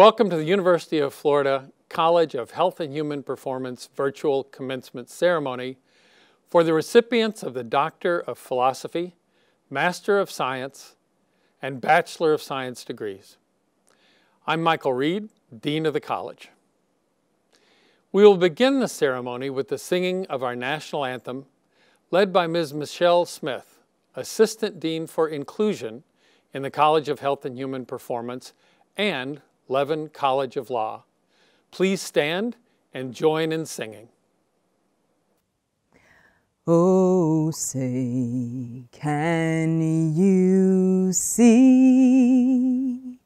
Welcome to the University of Florida College of Health and Human Performance virtual commencement ceremony for the recipients of the Doctor of Philosophy, Master of Science, and Bachelor of Science degrees. I'm Michael Reid, Dean of the College. We will begin the ceremony with the singing of our national anthem, led by Ms. Michelle Smith, Assistant Dean for Inclusion in the College of Health and Human Performance and Levin College of Law. Please stand and join in singing. Oh, say, can you see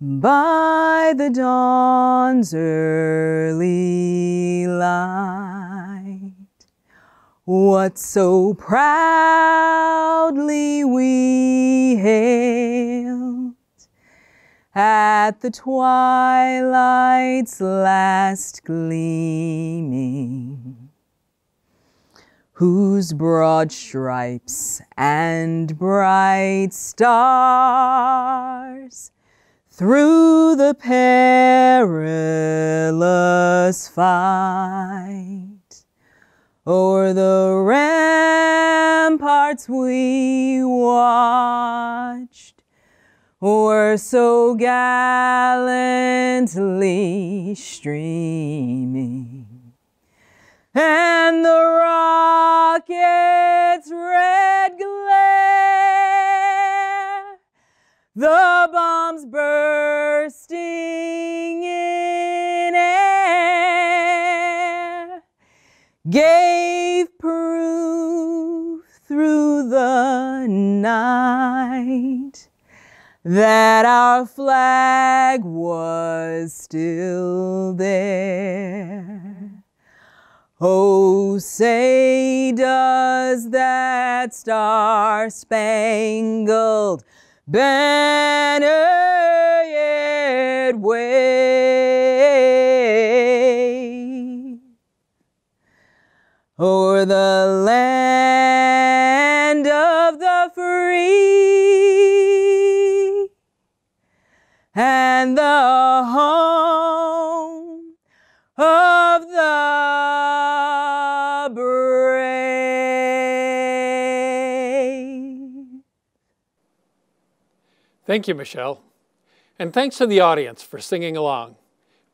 by the dawn's early light what so proudly we hailed? At the twilight's last gleaming, whose broad stripes and bright stars through the perilous fight. O'er the ramparts we watched were so gallantly streaming. And the rocket's red glare, the bombs bursting in air, gave proof through the night that our flag was still there. Oh, say does that star-spangled banner yet wave o'er the land and the home of the brave. Thank you, Michelle. And thanks to the audience for singing along.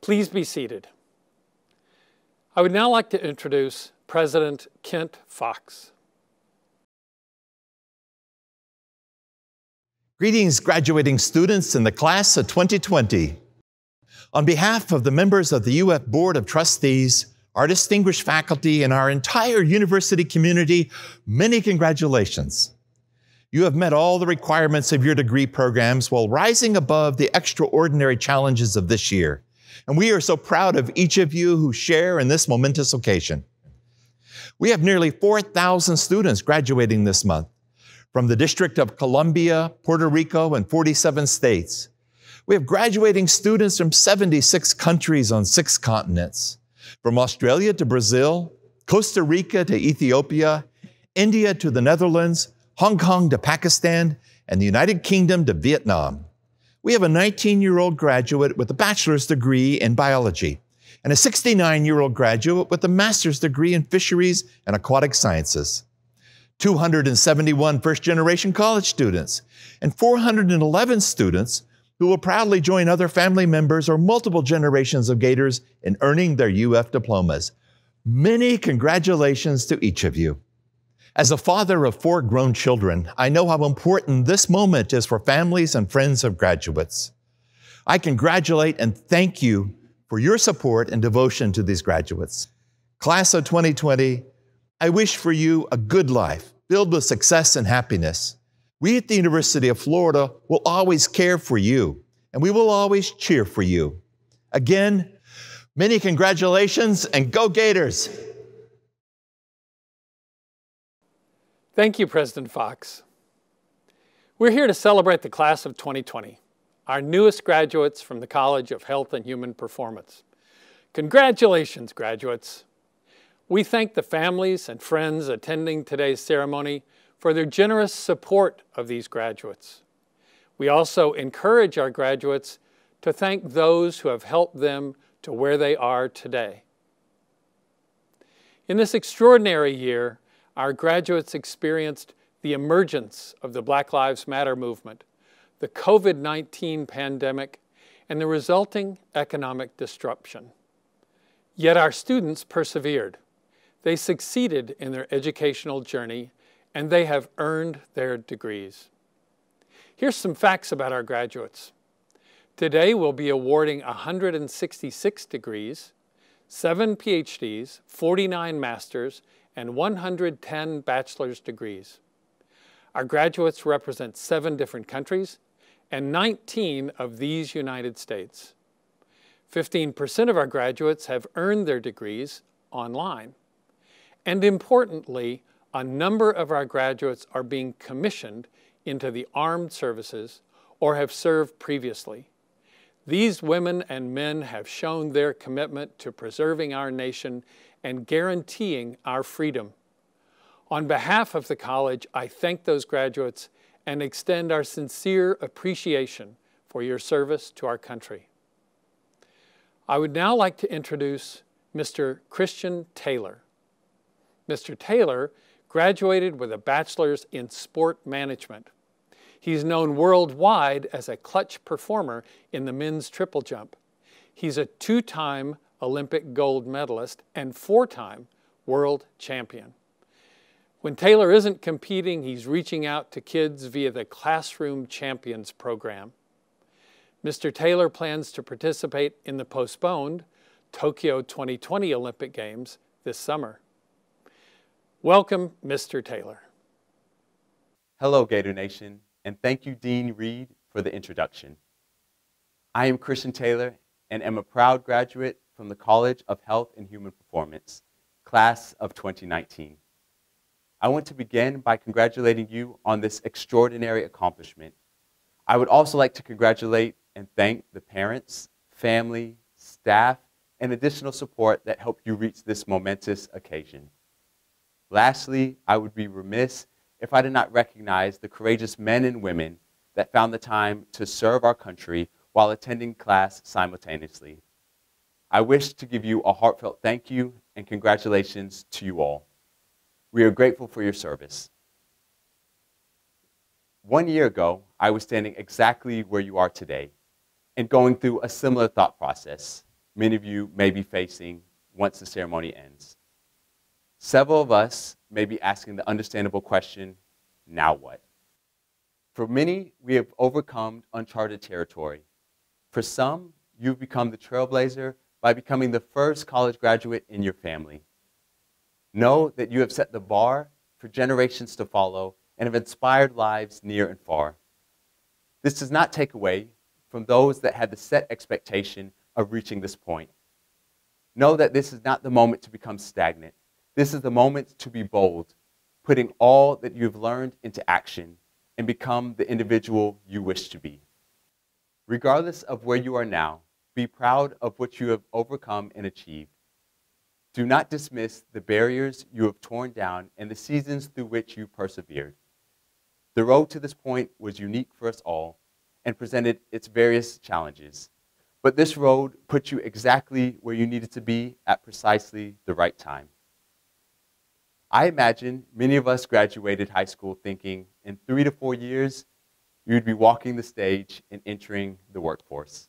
Please be seated. I would now like to introduce President Kent Fuchs. Greetings, graduating students in the class of 2020. On behalf of the members of the UF Board of Trustees, our distinguished faculty, and our entire university community, many congratulations. You have met all the requirements of your degree programs while rising above the extraordinary challenges of this year. And we are so proud of each of you who share in this momentous occasion. We have nearly 4,000 students graduating this month from the District of Columbia, Puerto Rico, and 47 states. We have graduating students from 76 countries on six continents, from Australia to Brazil, Costa Rica to Ethiopia, India to the Netherlands, Hong Kong to Pakistan, and the United Kingdom to Vietnam. We have a 19 year old graduate with a bachelor's degree in biology and a 69 year old graduate with a master's degree in fisheries and aquatic sciences. 271 first generation college students, and 411 students who will proudly join other family members or multiple generations of Gators in earning their UF diplomas. Many congratulations to each of you. As a father of four grown children, I know how important this moment is for families and friends of graduates. I congratulate and thank you for your support and devotion to these graduates. Class of 2020, I wish for you a good life filled with success and happiness. We at the University of Florida will always care for you, and we will always cheer for you. Again, many congratulations and go Gators! Thank you, President Fuchs. We're here to celebrate the class of 2020, our newest graduates from the College of Health and Human Performance. Congratulations, graduates. We thank the families and friends attending today's ceremony for their generous support of these graduates. We also encourage our graduates to thank those who have helped them to where they are today. In this extraordinary year, our graduates experienced the emergence of the Black Lives Matter movement, the COVID 19 pandemic, and the resulting economic disruption. Yet our students persevered. They succeeded in their educational journey and they have earned their degrees. Here's some facts about our graduates. Today we'll be awarding 166 degrees, 7 PhDs, 49 masters, and 110 bachelor's degrees. Our graduates represent seven different countries and 19 of these United States. 15% of our graduates have earned their degrees online. And importantly, a number of our graduates are being commissioned into the armed services or have served previously. These women and men have shown their commitment to preserving our nation and guaranteeing our freedom. On behalf of the college, I thank those graduates and extend our sincere appreciation for your service to our country. I would now like to introduce Mr. Christian Taylor. Mr. Taylor graduated with a bachelor's in sport management. He's known worldwide as a clutch performer in the men's triple jump. He's a two time Olympic gold medalist and four time world champion. When Taylor isn't competing, he's reaching out to kids via the Classroom Champions program. Mr. Taylor plans to participate in the postponed Tokyo 2020 Olympic Games this summer. Welcome, Mr. Taylor. Hello, Gator Nation, and thank you, Dean Reid, for the introduction. I am Christian Taylor and am a proud graduate from the College of Health and Human Performance, class of 2019. I want to begin by congratulating you on this extraordinary accomplishment. I would also like to congratulate and thank the parents, family, staff, and additional support that helped you reach this momentous occasion. Lastly, I would be remiss if I did not recognize the courageous men and women that found the time to serve our country while attending class simultaneously. I wish to give you a heartfelt thank you and congratulations to you all. We are grateful for your service. One year ago, I was standing exactly where you are today and going through a similar thought process many of you may be facing once the ceremony ends. Several of us may be asking the understandable question now what? For many, we have overcome uncharted territory. For some, you've become the trailblazer by becoming the first college graduate in your family. Know that you have set the bar for generations to follow and have inspired lives near and far. This does not take away from those that had the set expectation of reaching this point. Know that this is not the moment to become stagnant. This is the moment to be bold, putting all that you've learned into action and become the individual you wish to be. Regardless of where you are now, be proud of what you have overcome and achieved. Do not dismiss the barriers you have torn down and the seasons through which you persevered. The road to this point was unique for us all and presented its various challenges. But this road put you exactly where you needed to be at precisely the right time. I imagine many of us graduated high school thinking in three to four years, you'd be walking the stage and entering the workforce.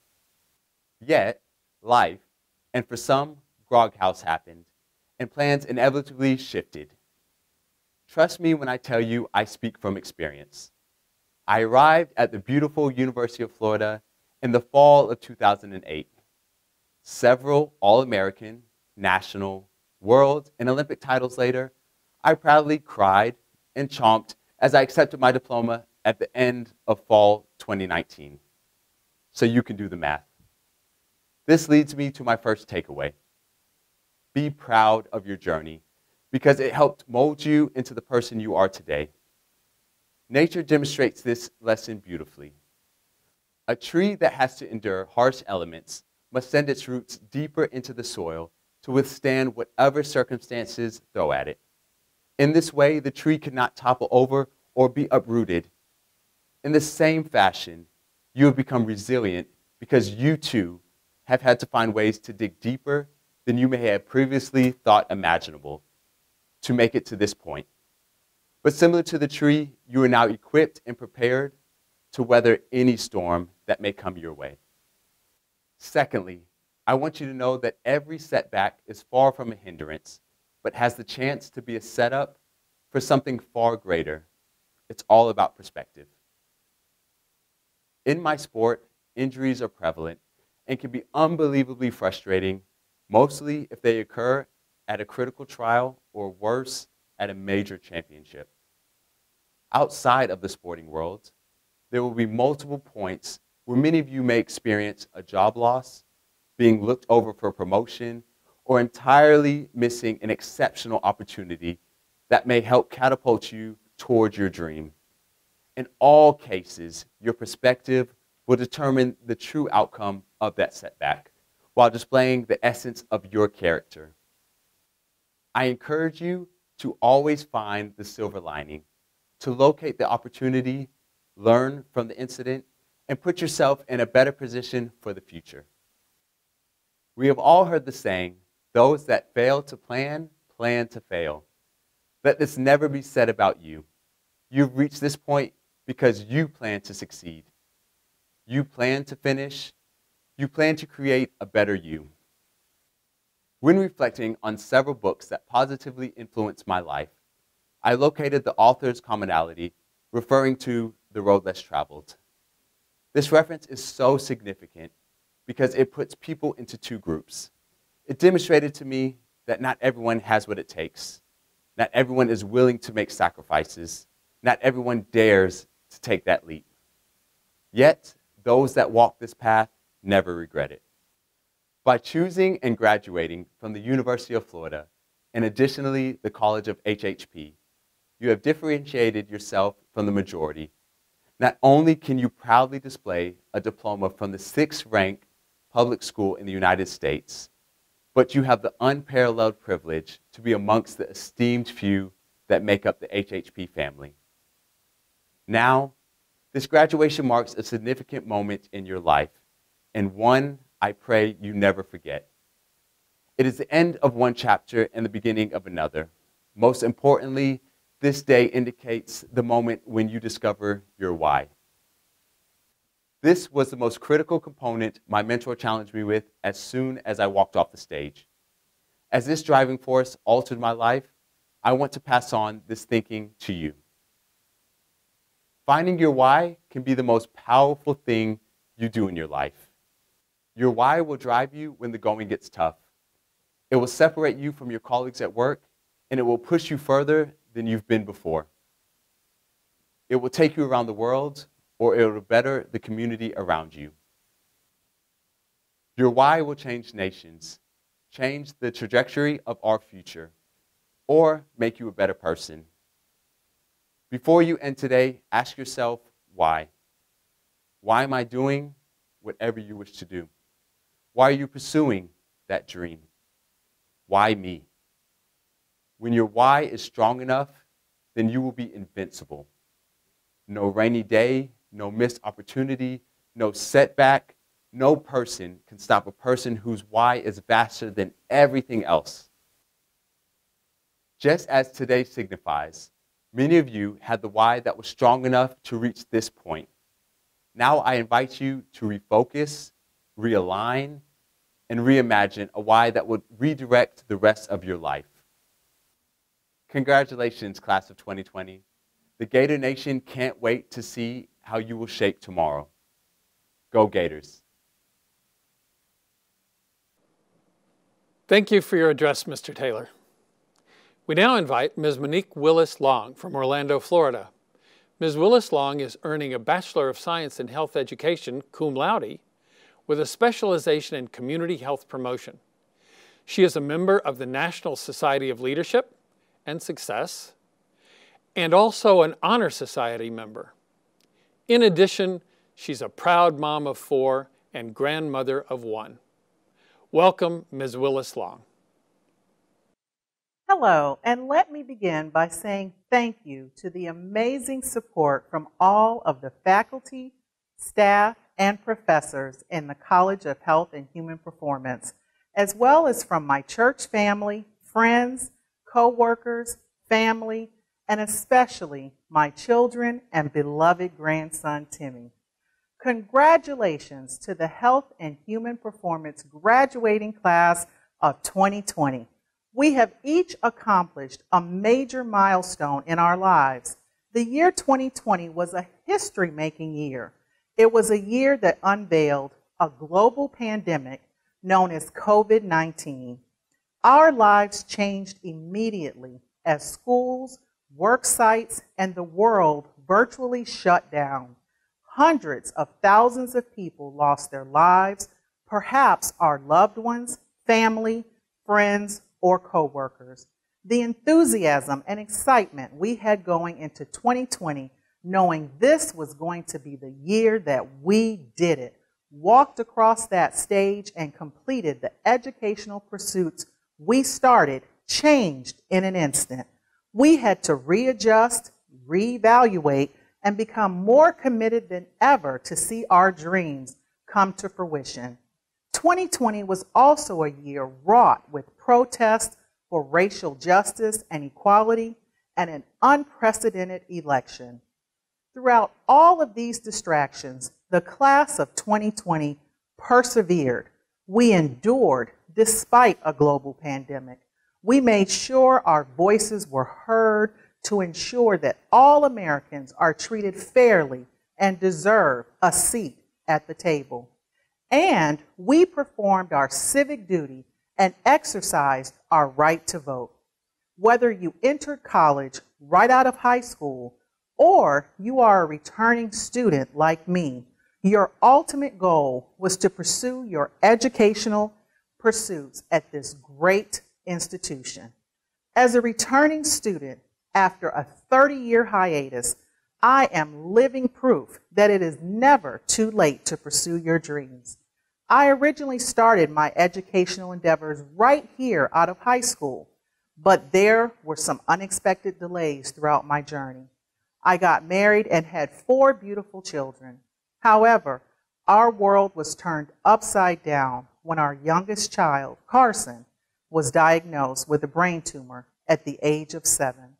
Yet, life, and for some, Grog House happened, and plans inevitably shifted. Trust me when I tell you I speak from experience. I arrived at the beautiful University of Florida in the fall of 2008. Several All American, national, world, and Olympic titles later, I proudly cried and chomped as I accepted my diploma at the end of fall 2019. So you can do the math. This leads me to my first takeaway. Be proud of your journey because it helped mold you into the person you are today. Nature demonstrates this lesson beautifully. A tree that has to endure harsh elements must send its roots deeper into the soil to withstand whatever circumstances throw at it. In this way, the tree cannot topple over or be uprooted. In the same fashion, you have become resilient because you too have had to find ways to dig deeper than you may have previously thought imaginable to make it to this point. But similar to the tree, you are now equipped and prepared to weather any storm that may come your way. Secondly, I want you to know that every setback is far from a hindrance, but has the chance to be a setup for something far greater. It's all about perspective. In my sport, injuries are prevalent and can be unbelievably frustrating, mostly if they occur at a critical trial or worse, at a major championship. Outside of the sporting world, there will be multiple points where many of you may experience a job loss, being looked over for promotion, or entirely missing an exceptional opportunity that may help catapult you towards your dream. In all cases, your perspective will determine the true outcome of that setback while displaying the essence of your character. I encourage you to always find the silver lining, to locate the opportunity, learn from the incident, and put yourself in a better position for the future. We have all heard the saying, those that fail to plan, plan to fail. Let this never be said about you. You've reached this point because you plan to succeed. You plan to finish. You plan to create a better you. When reflecting on several books that positively influenced my life, I located the author's commonality referring to the road less traveled. This reference is so significant because it puts people into two groups. It demonstrated to me that not everyone has what it takes. Not everyone is willing to make sacrifices. Not everyone dares to take that leap. Yet, those that walk this path never regret it. By choosing and graduating from the University of Florida, and additionally the College of HHP, you have differentiated yourself from the majority. Not only can you proudly display a diploma from the sixth ranked public school in the United States, but you have the unparalleled privilege to be amongst the esteemed few that make up the HHP family. Now, this graduation marks a significant moment in your life, and one I pray you never forget. It is the end of one chapter and the beginning of another. Most importantly, this day indicates the moment when you discover your why. This was the most critical component my mentor challenged me with as soon as I walked off the stage. As this driving force altered my life, I want to pass on this thinking to you. Finding your why can be the most powerful thing you do in your life. Your why will drive you when the going gets tough. It will separate you from your colleagues at work, and it will push you further than you've been before. It will take you around the world or it will better the community around you. Your why will change nations, change the trajectory of our future, or make you a better person. Before you end today, ask yourself why. Why am I doing whatever you wish to do? Why are you pursuing that dream? Why me? When your why is strong enough, then you will be invincible. No rainy day, no missed opportunity, no setback. No person can stop a person whose why is vaster than everything else. Just as today signifies, many of you had the why that was strong enough to reach this point. Now I invite you to refocus, realign, and reimagine a why that would redirect the rest of your life. Congratulations, class of 2020. The Gator Nation can't wait to see how you will shape tomorrow. Go Gators. Thank you for your address, Mr. Taylor. We now invite Ms. Monique Willis Long from Orlando, Florida. Ms. Willis Long is earning a Bachelor of Science in Health Education, cum laude, with a specialization in community health promotion. She is a member of the National Society of Leadership and Success, and also an Honor Society member. In addition, she's a proud mom of four and grandmother of one. Welcome, Ms. Willis Long. Hello, and let me begin by saying thank you to the amazing support from all of the faculty, staff, and professors in the College of Health and Human Performance, as well as from my church family, friends, co-workers, family, and especially my children and beloved grandson, Timmy. Congratulations to the Health and Human Performance graduating class of 2020. We have each accomplished a major milestone in our lives. The year 2020 was a history making year. It was a year that unveiled a global pandemic known as COVID 19. Our lives changed immediately as schools, work sites, and the world virtually shut down. Hundreds of thousands of people lost their lives, perhaps our loved ones, family, friends, or coworkers. The enthusiasm and excitement we had going into 2020, knowing this was going to be the year that we did it, walked across that stage and completed the educational pursuits we started, changed in an instant. We had to readjust, reevaluate, and become more committed than ever to see our dreams come to fruition. 2020 was also a year wrought with protests for racial justice and equality and an unprecedented election. Throughout all of these distractions, the class of 2020 persevered. We endured despite a global pandemic. We made sure our voices were heard to ensure that all Americans are treated fairly and deserve a seat at the table. And we performed our civic duty and exercised our right to vote. Whether you entered college right out of high school or you are a returning student like me, your ultimate goal was to pursue your educational pursuits at this great institution. As a returning student, after a 30 year hiatus, I am living proof that it is never too late to pursue your dreams. I originally started my educational endeavors right here out of high school, but there were some unexpected delays throughout my journey. I got married and had four beautiful children. However, our world was turned upside down when our youngest child, Carson, was diagnosed with a brain tumor at the age of seven.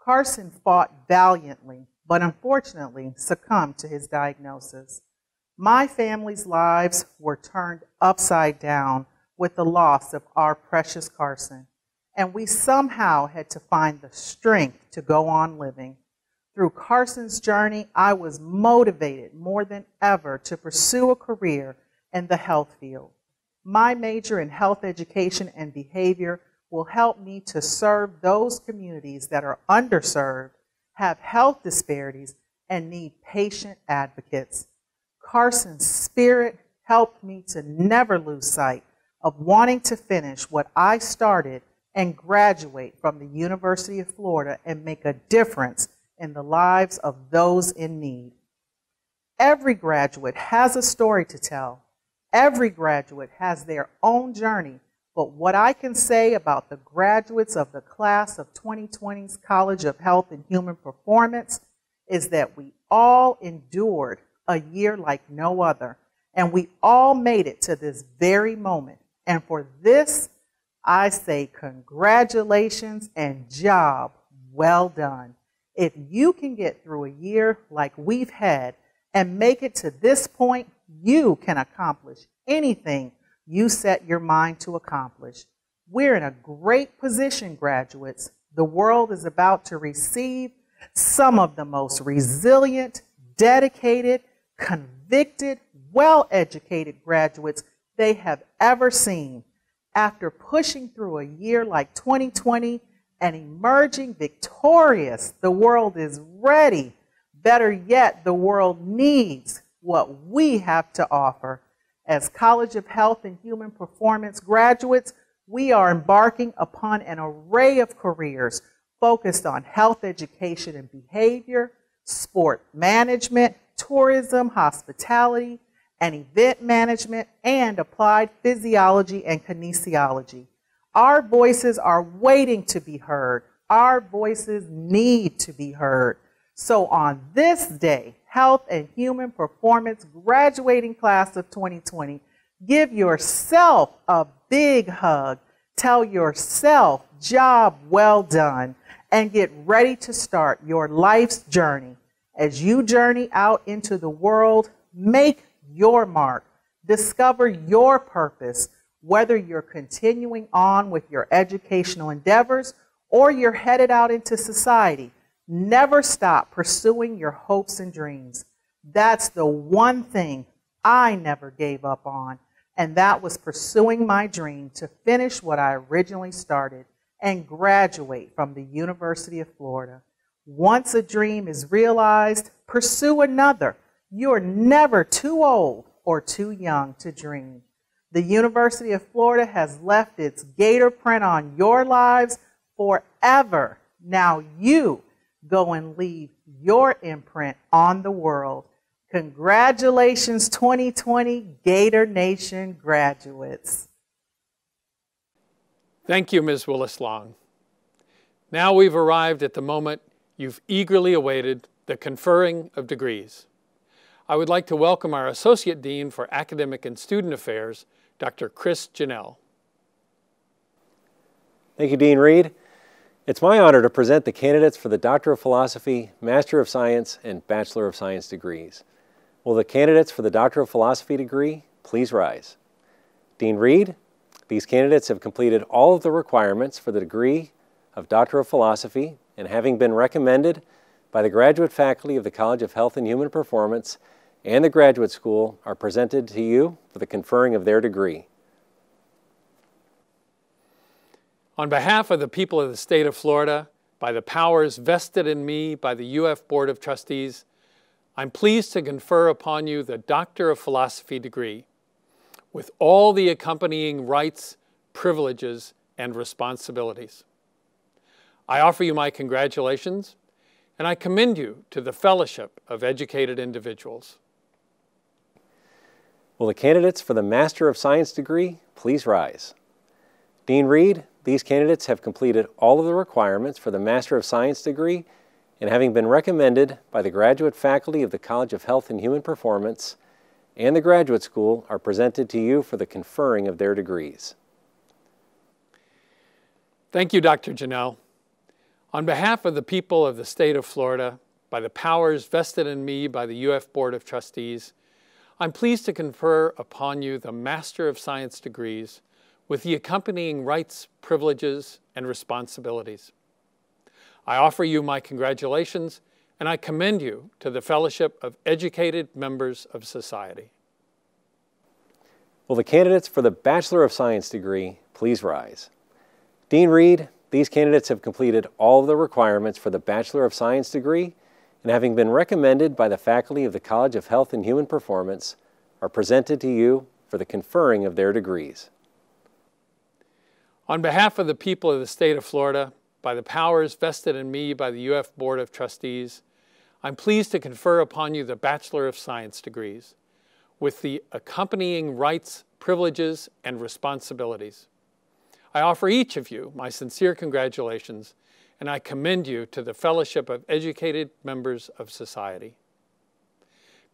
Carson fought valiantly, but unfortunately succumbed to his diagnosis. My family's lives were turned upside down with the loss of our precious Carson, and we somehow had to find the strength to go on living. Through Carson's journey, I was motivated more than ever to pursue a career in the health field. My major in health education and behavior will help me to serve those communities that are underserved, have health disparities, and need patient advocates. Carson's spirit helped me to never lose sight of wanting to finish what I started and graduate from the University of Florida and make a difference in the lives of those in need. Every graduate has a story to tell. Every graduate has their own journey but what I can say about the graduates of the class of 2020's College of Health and Human Performance is that we all endured a year like no other, and we all made it to this very moment. And for this, I say congratulations and job well done. If you can get through a year like we've had and make it to this point, you can accomplish anything you set your mind to accomplish. We're in a great position, graduates. The world is about to receive some of the most resilient, dedicated, convicted, well educated graduates they have ever seen. After pushing through a year like 2020 and emerging victorious, the world is ready. Better yet, the world needs what we have to offer. As College of Health and Human Performance graduates, we are embarking upon an array of careers focused on health education and behavior, sport management, tourism, hospitality, and event management, and applied physiology and kinesiology. Our voices are waiting to be heard. Our voices need to be heard. So on this day, Health and Human Performance graduating class of 2020, give yourself a big hug. Tell yourself, job well done, and get ready to start your life's journey. As you journey out into the world, make your mark, discover your purpose, whether you're continuing on with your educational endeavors or you're headed out into society. Never stop pursuing your hopes and dreams. That's the one thing I never gave up on, and that was pursuing my dream to finish what I originally started and graduate from the University of Florida. Once a dream is realized, pursue another. You are never too old or too young to dream. The University of Florida has left its gator print on your lives forever. Now you go and leave your imprint on the world. Congratulations, 2020 Gator Nation graduates. Thank you, Ms. Willis Long. Now we've arrived at the moment you've eagerly awaited the conferring of degrees. I would like to welcome our Associate Dean for Academic and Student Affairs, Dr. Chris Janelle. Thank you, Dean Reid. It's my honor to present the candidates for the Doctor of Philosophy, Master of Science, and Bachelor of Science degrees. Will the candidates for the Doctor of Philosophy degree please rise? Dean Reid, these candidates have completed all of the requirements for the degree of Doctor of Philosophy and having been recommended by the graduate faculty of the College of Health and Human Performance and the graduate school are presented to you for the conferring of their degree. On behalf of the people of the state of Florida, by the powers vested in me by the UF Board of Trustees, I'm pleased to confer upon you the Doctor of Philosophy degree with all the accompanying rights, privileges, and responsibilities. I offer you my congratulations, and I commend you to the fellowship of educated individuals. Will the candidates for the Master of Science degree please rise? Dean Reid, these candidates have completed all of the requirements for the Master of Science degree and having been recommended by the graduate faculty of the College of Health and Human Performance and the graduate school are presented to you for the conferring of their degrees. Thank you, Dr. Janelle. On behalf of the people of the state of Florida, by the powers vested in me by the UF Board of Trustees, I'm pleased to confer upon you the Master of Science degrees with the accompanying rights, privileges, and responsibilities. I offer you my congratulations and I commend you to the fellowship of educated members of society. Will the candidates for the Bachelor of Science degree please rise? Dean Reid, these candidates have completed all of the requirements for the Bachelor of Science degree and having been recommended by the faculty of the College of Health and Human Performance are presented to you for the conferring of their degrees. On behalf of the people of the state of Florida, by the powers vested in me by the UF Board of Trustees, I'm pleased to confer upon you the Bachelor of Science degrees with the accompanying rights, privileges, and responsibilities. I offer each of you my sincere congratulations and I commend you to the fellowship of educated members of society.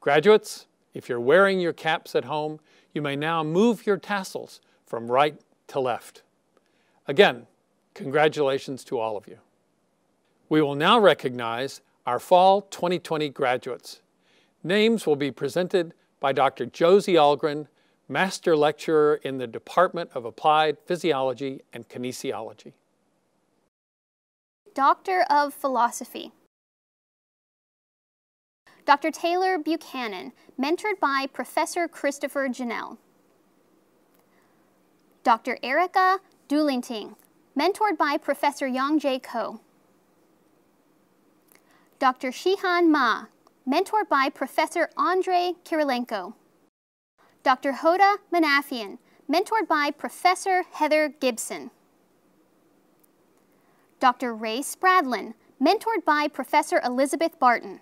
Graduates, if you're wearing your caps at home, you may now move your tassels from right to left. Again, congratulations to all of you. We will now recognize our Fall 2020 graduates. Names will be presented by Dr. Josie Algren, Master Lecturer in the Department of Applied Physiology and Kinesiology. Doctor of Philosophy. Dr. Taylor Buchanan, mentored by Professor Christopher Janelle. Dr. Erica Dulingting, mentored by Professor Young J. Ko. Dr. Shihan Ma, mentored by Professor Andrei Kirilenko. Dr. Hoda Manafian, mentored by Professor Heather Gibson. Dr. Ray Spradlin, mentored by Professor Elizabeth Barton.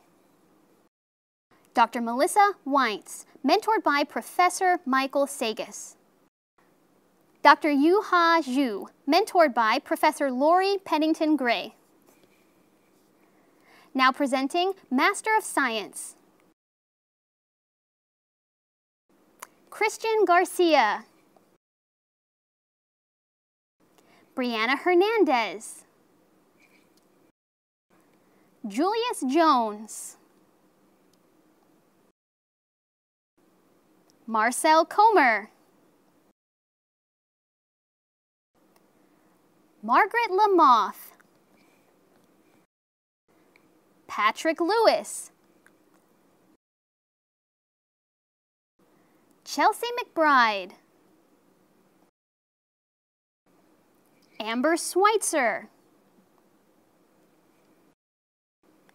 Dr. Melissa Weintz, mentored by Professor Michael Sagas. Dr. Yu Ha Zhu, mentored by Professor Lori Pennington Gray. Now presenting Master of Science. Christian Garcia. Brianna Hernandez. Julius Jones. Marcel Comer. Margaret Lamoth. Patrick Lewis. Chelsea McBride. Amber Schweitzer.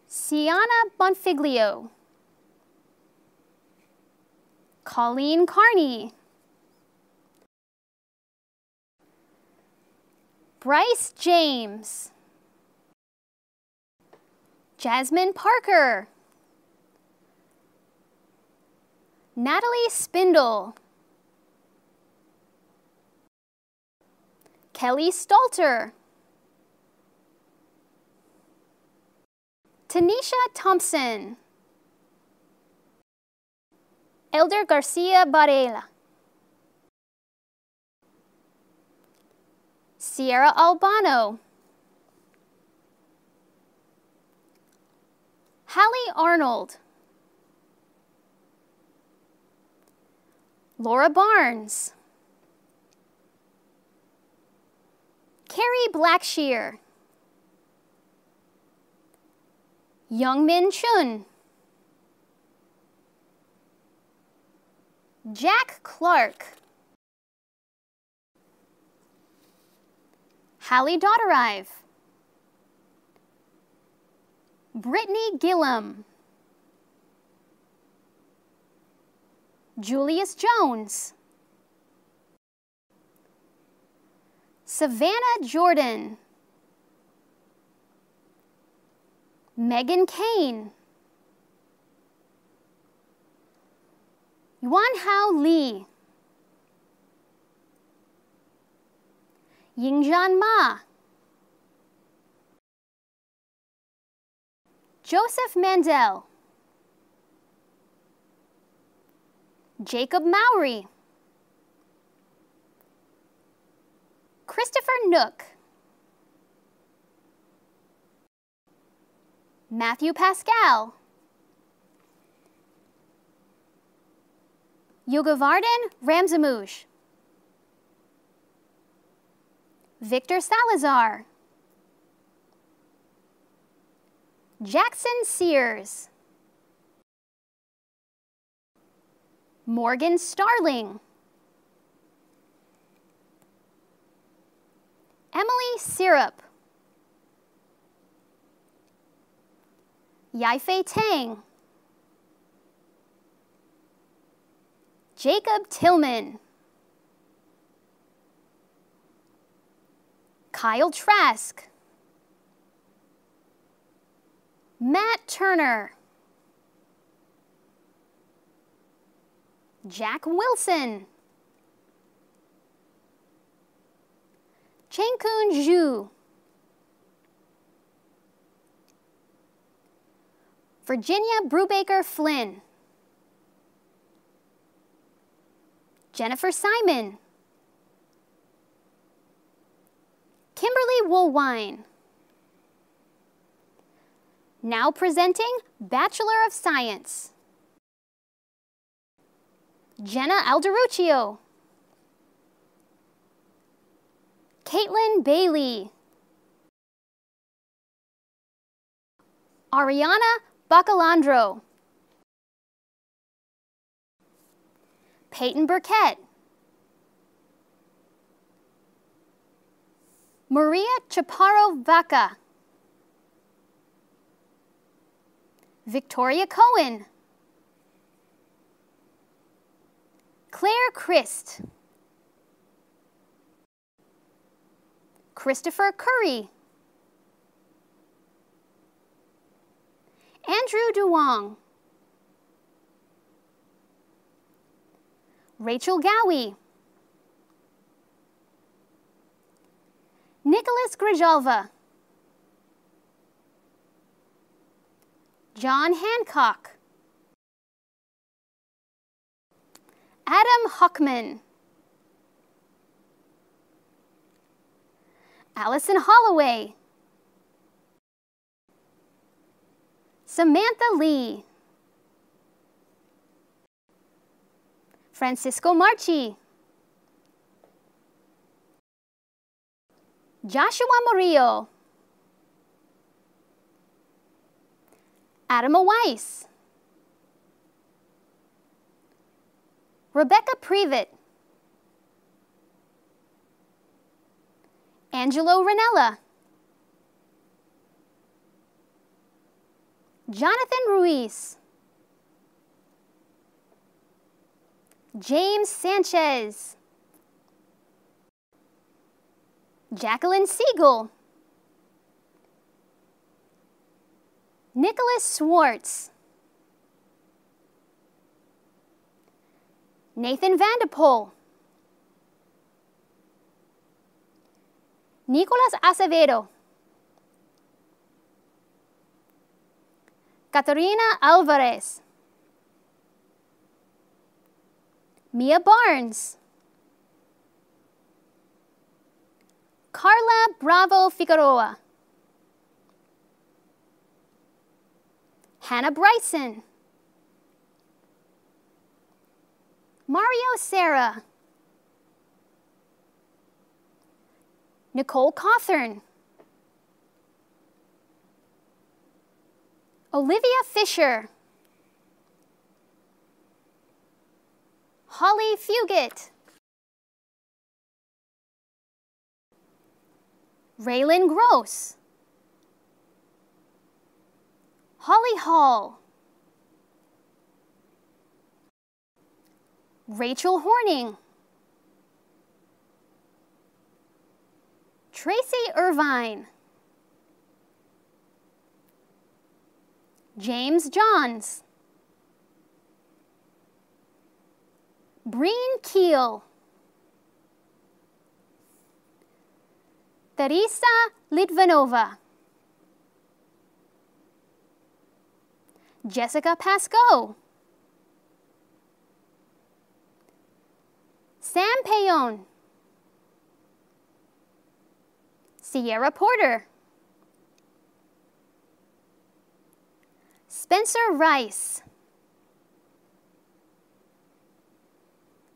Sienna Bonfiglio. Colleen Carney. Bryce James. Jasmine Parker. Natalie Spindle. Kelly Stalter. Tanisha Thompson. Elder Garcia Varela. Sierra Albano. Hallie Arnold. Laura Barnes. Carrie Blackshear. Youngmin Chun. Jack Clark. Hallie Dotterive. Brittany Gillum. Julius Jones. Savannah Jordan. Megan Kane. Yuan Hao Li. Yingzhan Ma. Joseph Mandel. Jacob Mowry. Christopher Nook. Matthew Pascal. Yogavardan Ramzamouche. Victor Salazar. Jackson Sears. Morgan Starling. Emily Syrup. Yaifei Tang. Jacob Tillman. Kyle Trask. Matt Turner. Jack Wilson. Chengkun Zhu. Virginia Brubaker Flynn. Jennifer Simon. Kimberly Woolwine. Now presenting Bachelor of Science. Jenna Alderuccio. Caitlin Bailey. Ariana Bacalandro. Peyton Burkett. Maria Chaparro Vaca. Victoria Cohen. Claire Christ. Christopher Curry. Andrew Duong. Rachel Gowie. Nicholas Grijalva, John Hancock, Adam Huckman, Allison Holloway, Samantha Lee, Francisco Marchi, Joshua Murillo, Adama Weiss, Rebecca Previtt, Angelo Ranella, Jonathan Ruiz, James Sanchez, Jacqueline Siegel, Nicholas Swartz, Nathan Vanderpool, Nicolas Acevedo, Catarina Alvarez, Mia Barnes, Carla Bravo Figueroa, Hannah Bryson, Mario Serra, Nicole Cawthorn, Olivia Fisher, Holly Fugit, Raylan Gross, Holly Hall, Rachel Horning, Tracy Irvine, James Johns, Breen Keel, Teresa Litvanova, Jessica Pascoe, Sam Payon, Sierra Porter, Spencer Rice,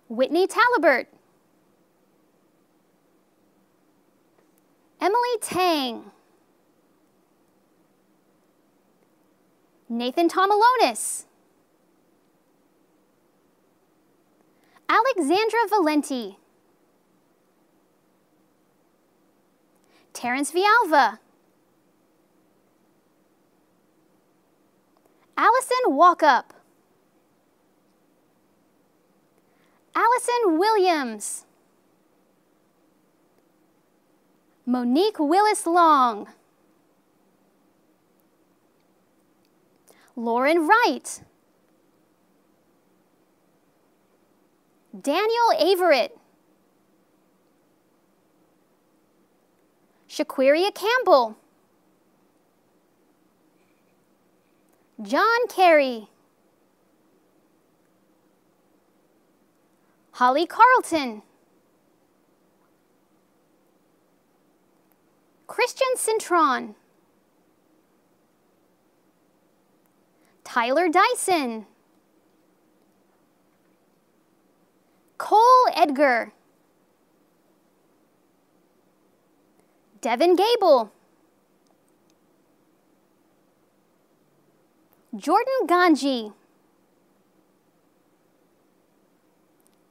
Whitney Talibert, Emily Tang, Nathan Tomalonis, Alexandra Valenti, Terrence Vialva, Allison Walkup, Allison Williams, Monique Willis Long, Lauren Wright, Daniel Averett, Shaquiria Campbell, John Carey, Holly Carlton, Christian Cintron, Tyler Dyson, Cole Edgar, Devin Gable, Jordan Ganji,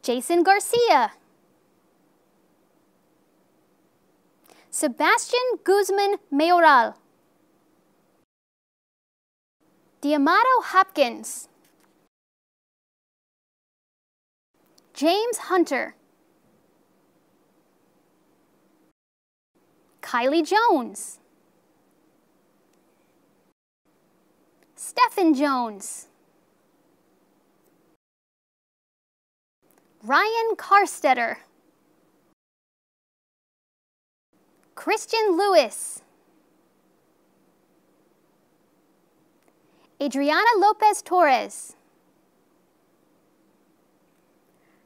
Jason Garcia, Sebastian Guzman Mayoral, Diamato Hopkins, James Hunter, Kylie Jones, Stephen Jones, Ryan Carstetter, Christian Lewis. Adriana Lopez Torres.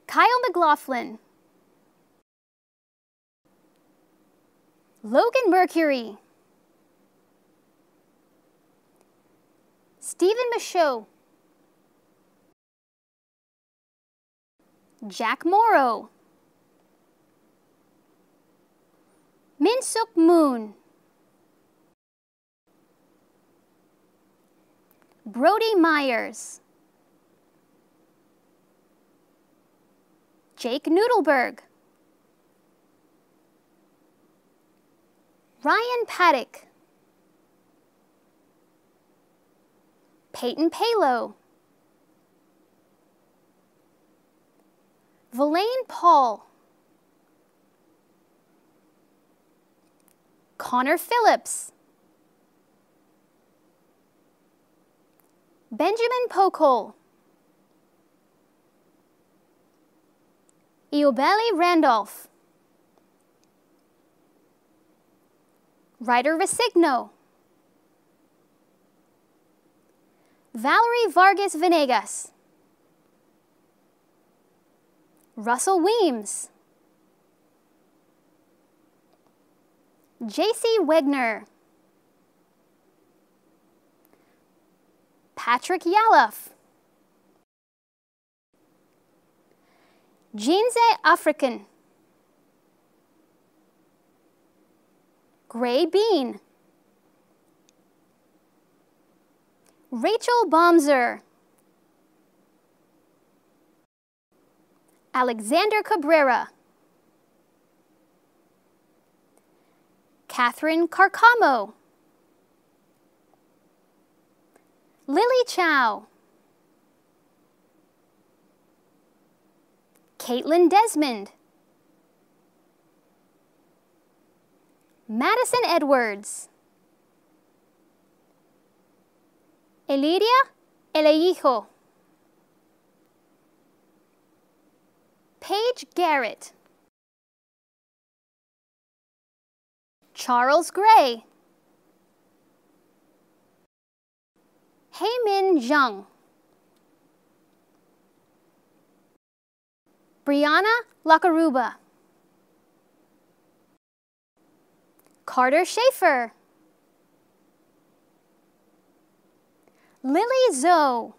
Kyle McLaughlin. Logan Mercury. Stephen Michaud. Jack Morrow. Min Suk Moon. Brody Myers. Jake Noodleberg. Ryan Paddock. Peyton Palo. Valaine Paul. Connor Phillips. Benjamin Pokol. Iobeli Randolph. Ryder Resigno. Valerie Vargas Venegas. Russell Weems. J.C. Wegner. Patrick Yaloff. Jinze African. Gray Bean. Rachel Bomzer. Alexander Cabrera. Catherine Carcamo. Lily Chow. Caitlin Desmond. Madison Edwards. Eliria Eleijo. Paige Garrett. Charles Gray. Heymin Zhang. Brianna Lakaruba. Carter Schaefer. Lily Zoe.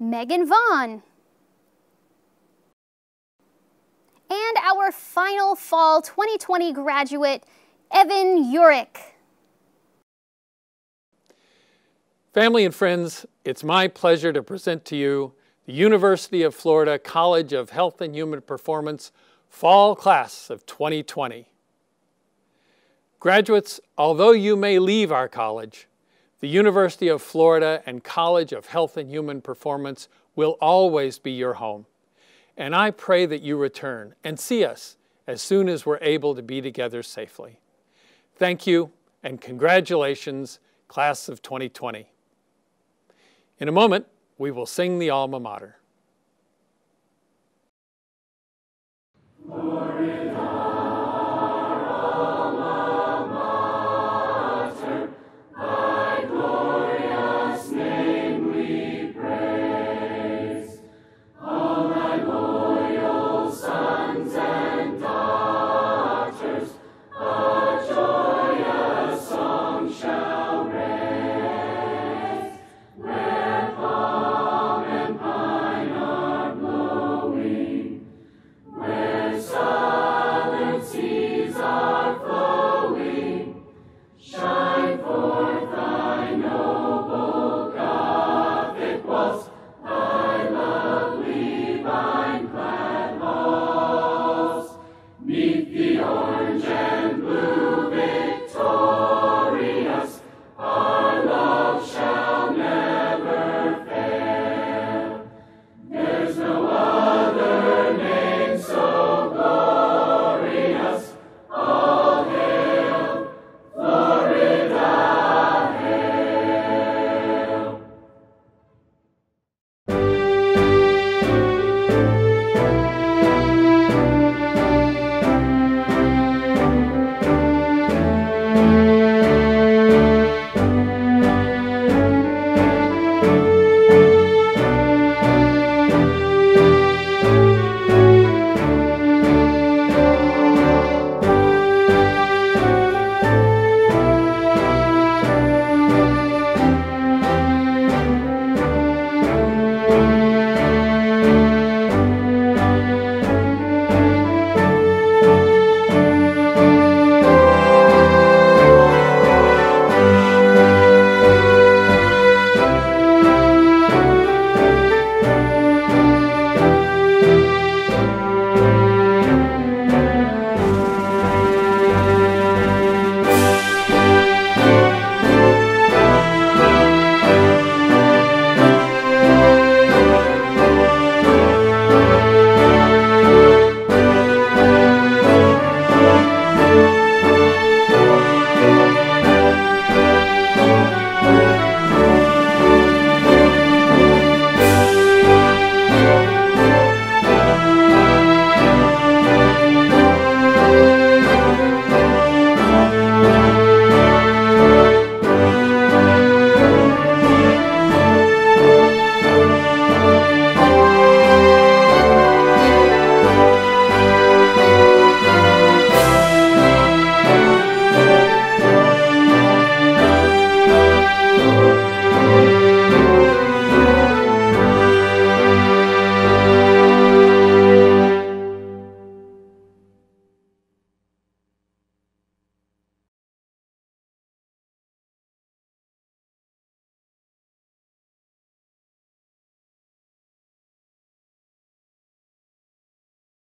Megan Vaughn. And our final fall 2020 graduate, Evan Urick. Family and friends, it's my pleasure to present to you the University of Florida College of Health and Human Performance Fall Class of 2020. Graduates, although you may leave our college, the University of Florida and College of Health and Human Performance will always be your home. And I pray that you return and see us as soon as we're able to be together safely. Thank you and congratulations, Class of 2020. In a moment, we will sing the alma mater.